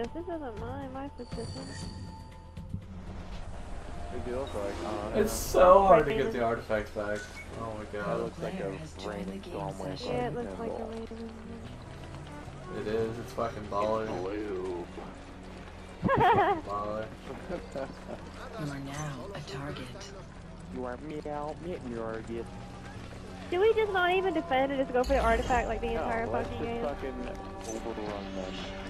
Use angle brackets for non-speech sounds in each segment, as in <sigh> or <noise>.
master. This isn't mine. My position. It feels like, uh, It's so hard to get the artifact back. Oh my that god. looks like a has joined raining storm game wave. session. Yeah, it looks like a raven. It is, it's fucking baller. Blue. <laughs> Baller. <laughs> You are now a target. You are meow, meow, you are get. Do we just not even defend and just go for the artifact like the entire fucking game? fucking overrun them.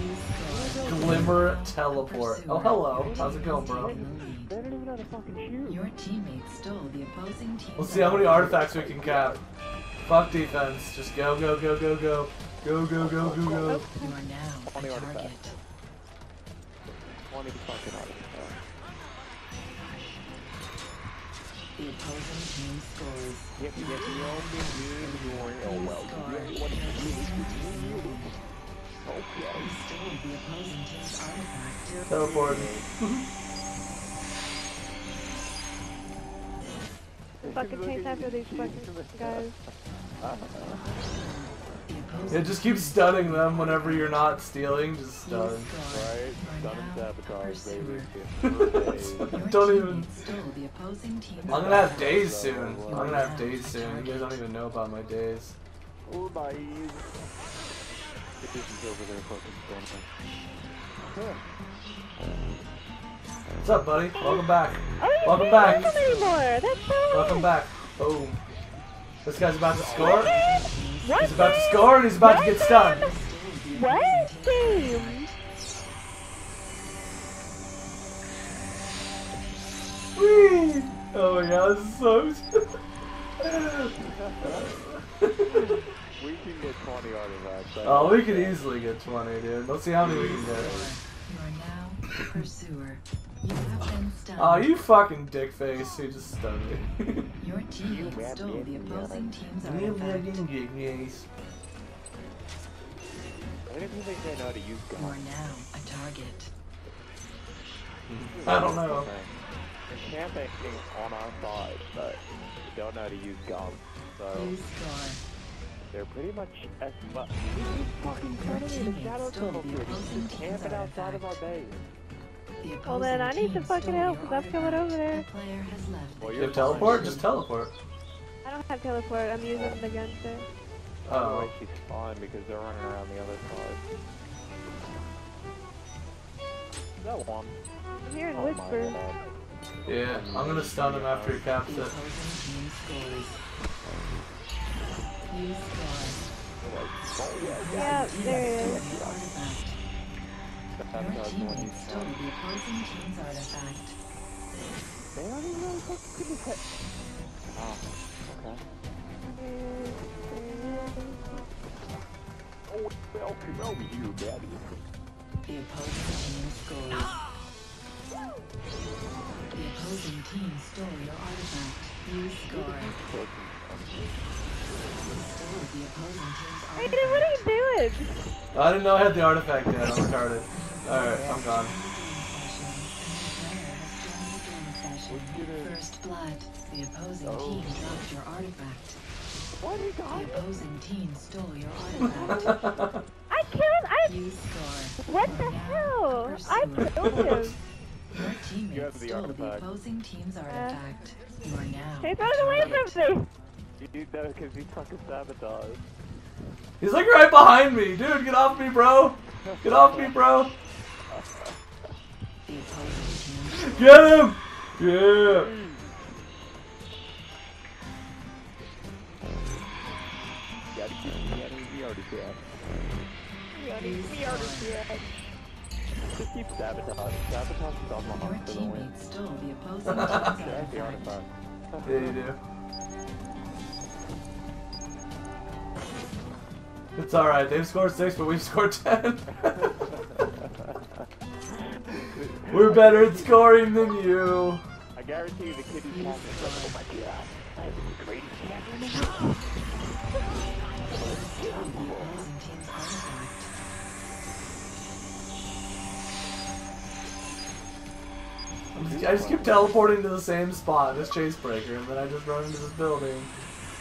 Use code. Glimmer teleport. Oh, hello. How's it going, bro? They don't even know how to fucking shoot. Your teammates stole the opposing team's Let's see how many artifacts we can cap. Fuck defense. Just go, go, go, go, go. Go, go, go, go, go. You are now a Twenty target. artifacts. 20 fucking artifacts. The opposing team scores. Yep, yep, you own me, you, you are, oh well, you, what you do, Okay. You stole the opposing team's artifact. Teleporting. fucking chase after these fucking guys. The opposing It just keeps stunning them whenever you're not stealing. Just stun. Right? Stun and sabotage, baby. Don't even. teammates stole the opposing team's I'm gonna have days soon. I'm gonna have days soon. You guys don't even know about my days. Oh, bye. What's up, buddy? Welcome back. Welcome back. Welcome back. Boom. This guy's about to score. He's about to score and he's about to get stunned. What game? Whee! Oh my god, this is so. <laughs> <laughs> We can get 20 artifacts. I oh, we that. could easily get 20, dude. Let's see how many we can get. You are now a pursuer. You have been stunned. Oh, you fucking dick face. He just stunned me. <laughs> Your teammates bad stole the opposing team's You artifact. fucking dick face. I don't think they know how to use You are now a target. I don't know. They're camping on our side, but they don't know how to use guns. So You score. They're pretty much as much. He's fucking Your telling me the teammates shadow stole turtle the here. opposing camping outside of our artifact. base. The oh, Well, then I need some fucking stole help, your 'cause I'm coming artifact. over there. The player has left. Well, You have teleport? Just teleport. I don't have teleport. I'm using the gun stick. Oh. Otherwise, she's fine because they're running around the other side. That one. I'm hearing Oh my whispers. Yeah, I'm gonna stun him after he caps it. Yeah, there it Stole your teammates stole the opposing team's artifact. They don't even couldn't hit. Ah, okay. Oh, well, come over here, daddy. The opposing team scores. The opposing team stole your artifact. You score. Stole the opposing Aiden, what are you doing? I didn't know I had the artifact yet. I'm retarded. Alright, I'm gone. First blood. The opposing Oh. team dropped your artifact. What you The got? opposing team stole your artifact. <laughs> I killed. I. You score. What the hell? a I pursuer. killed him. Your <laughs> You have teammates the stole the opposing team's uh, artifact. You are now. Hey, a throw it away target. from me. You know, because he's fucking sabotaged. He's like right behind me. Dude, get off me, bro. Get off me, bro. The opposing team. Get him! Yeah. Gotta keep me out of the artifact. We already did. Just keep sabotage. Sabotage is on my Your heart for the win. teammates stole the opposing That's team's the artifact. artifact. Yeah, you do. It's alright. They've scored six, but we've <laughs> scored ten. We're better at scoring than you. I guarantee you the kid who's talking is like, oh my god, I have a Brady Cat. The artifact. I just keep teleporting to the same spot, this chase breaker, and then I just run into this building,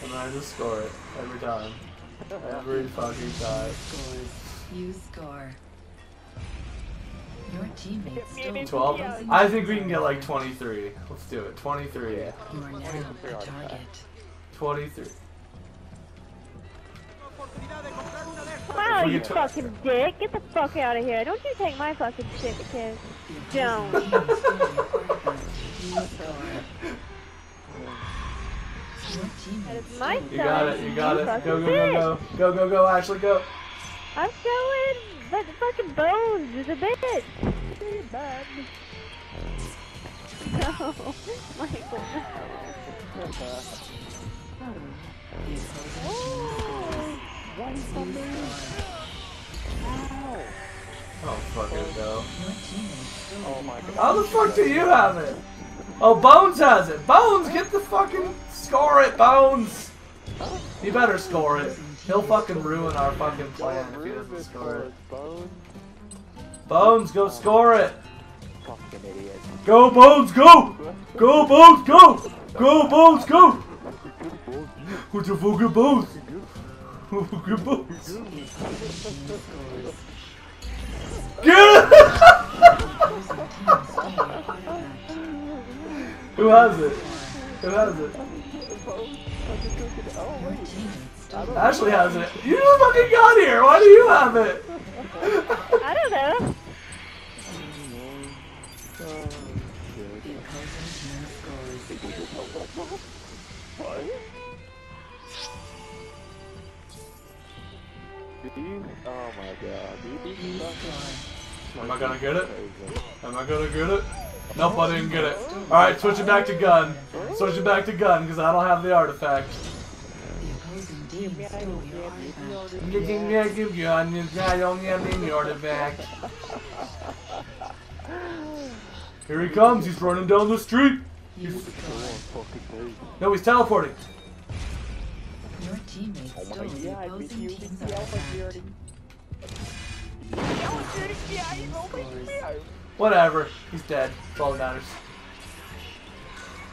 and then I just score it every time. Every fucking time. You score. Your teammates Get me stole an 12? I think we can get like 23. Let's do it. 23. You are now the target. 23. Wow, you fucking dick. Get the fuck out of here. Don't you take my fucking shit, kid. Don't. Is my stole You got it, you got it. Go, go, go, go. Go, go, go, Ashley, go. I'm going, but the fucking Bones is a bitch. No, Michael, no. The opposing Oh. Oh, fuck it, go. Your teammates stole Oh my god. How the fuck do you have it? Oh, Bones has it. Bones, get the fucking score it, Bones. You better score it. He'll fucking ruin our fucking plan if he doesn't score it. Bones. Go score it. Fucking idiot. Go, Bones, go. Go, Bones, go. Go, Bones, go. What's your fucking Bones? Fucking Bones. Get. <laughs> Who has it? Who has it? Your teammates stole Ashley has it. You just fucking got here. Why do you have it? I don't know. the opposing team scores. Dude, oh my god, dude. You. Am I gonna get it? Am I gonna get it? Nope, I didn't get it. Alright, switch it back to gun. Switch it back to gun, because I don't have the artifact. The opposing team stole your artifact. You can get your gun, you got only have the artifact. Here he comes, he's running down the street. You score. No, he's teleporting. Your teammates Oh stole my the god, we opposing used team's the alpha artifact. Whatever, he's dead. That's all that matters.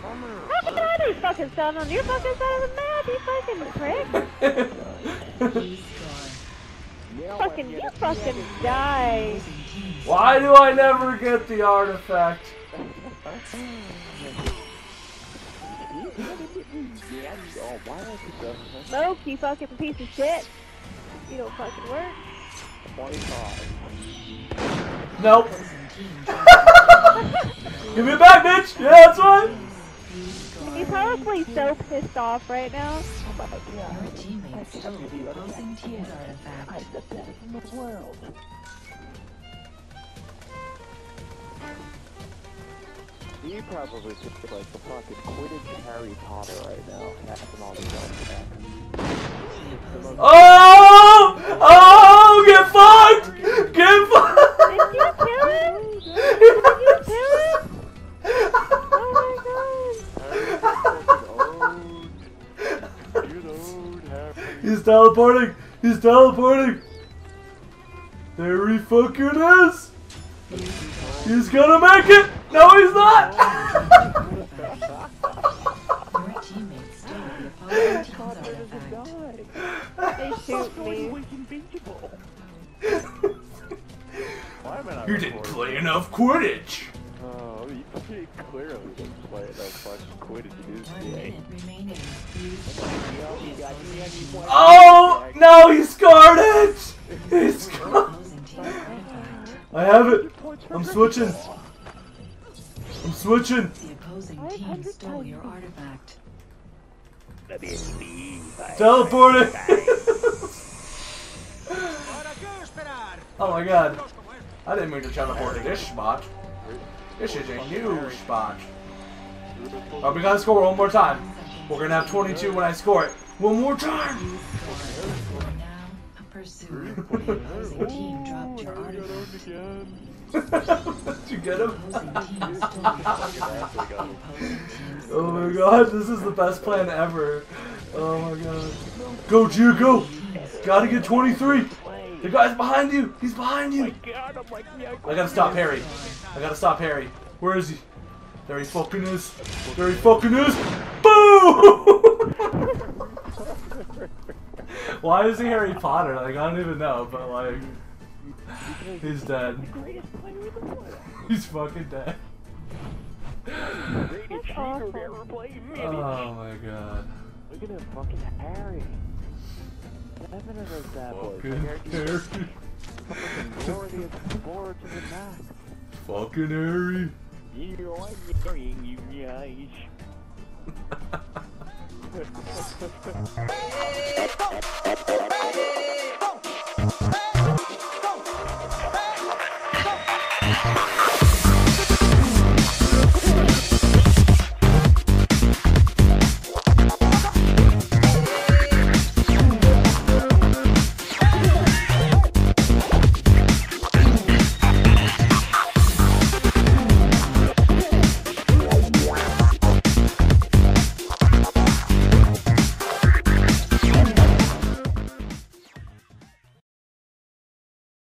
How the other fucking son on your fucking side of the map, you fucking prick. Fucking, you fucking die. Why do I never get the artifact? Smoke, you fucking piece of shit. You don't fucking work. Nope. Opposing team dropped Give me it back, bitch! Yeah, that's right! He's probably so pissed off right now. Your teammates stole the opposing team's artifact. the best in the world. You probably just like the fucking Quidditch Harry Potter right now, having all these artifacts. The opposing Oh! Teleporting! He's teleporting! There he fucking is! He's gonna make it! No, he's not! Your teammates stole the opposing team's artifact. my god. They shoot me. invincible. Why am I not you didn't play enough Quidditch! Oh, pretty clearly didn't play enough fucking Quidditch this One day. minute remaining. You score. Yeah, you got me and you won. Oh! No, he scored it! He scored Opposing. I have it! I'm switching! I'm switching! The opposing team stole your artifact. Teleporting! <laughs> oh my god. I didn't mean to teleport to this spot. This is a new spot. Oh, we gotta score one more time. We're gonna have 22 when I score it. One more time! <laughs> Did you get him? <laughs> Oh my god, this is the best plan ever. Oh my god. Go, Gio, go! Gotta get 23! The guy's behind you! He's behind you! I gotta stop Harry. I gotta stop Harry. Where is he? There he fucking is. There he fucking is. Boo! <laughs> Why is he Harry Potter? Like, I don't even know, but like, he's dead. greatest player in the world. He's fucking dead. That's cheater awesome. to ever play mini. Oh my god. Look at him, fucking Harry. Seven of those bad boys. Fucking Harry. Fucking to the max. Fucking Harry. You are you guys.